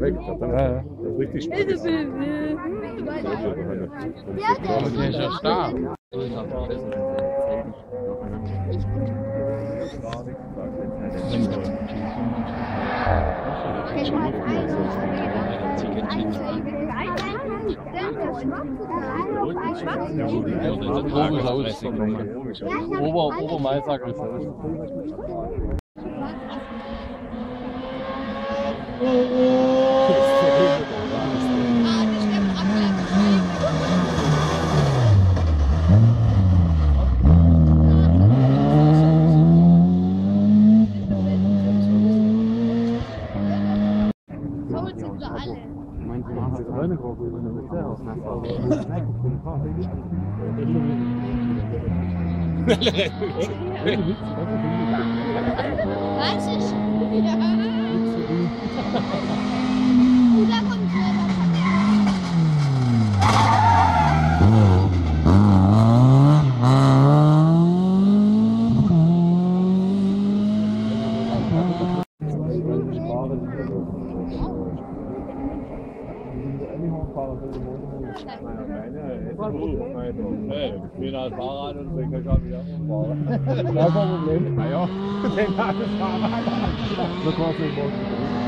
Ja, ja. Das ist richtig spannend. Der ist ja stark. Logisch aus. Ober, Obermaisack ist aus. Weiß ich. Ja. Da kommt Ich bin als Fahrrad und ich kann schon wieder umfahren. Das ist ein Problem. Naja, den hat das Fahrrad. So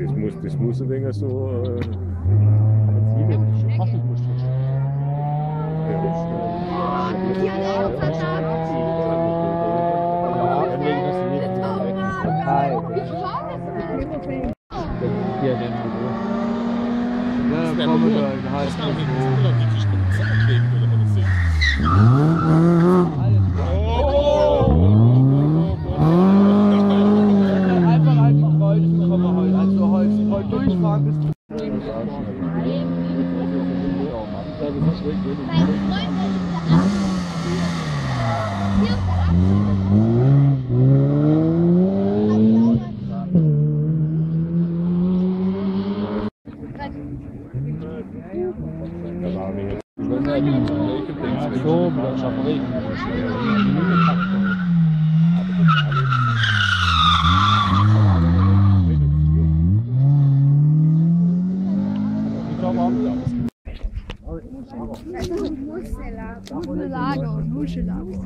das muss, das muss ein wenig so. Äh, ja, Freund ist Lager und Muschellager.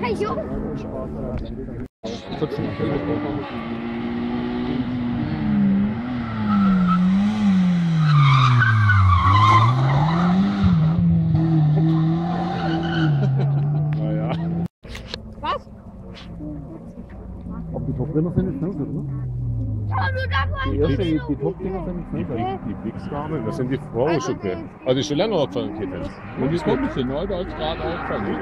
Hey, Junge! Die Top-Dinger sind jetzt nicht, oder? Da Die ersten, die, die Top-Dinger sind jetzt Die, nicht, oder? Big- die Big-Skarne, das sind die Frauen schon okay. Also die ist schon länger angefangen, Kittel. Und die kommen sind heute als gerade aufgefangen.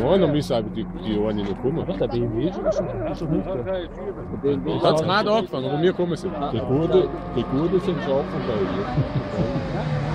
Ja, dann müssen aber die, die eine noch kommen. Der BMW ist schon ist schon nicht. Der BMW Ich hab's gerade angefangen, aber wir kommen sind. Die Gute, die Gute sind scharf deutlich.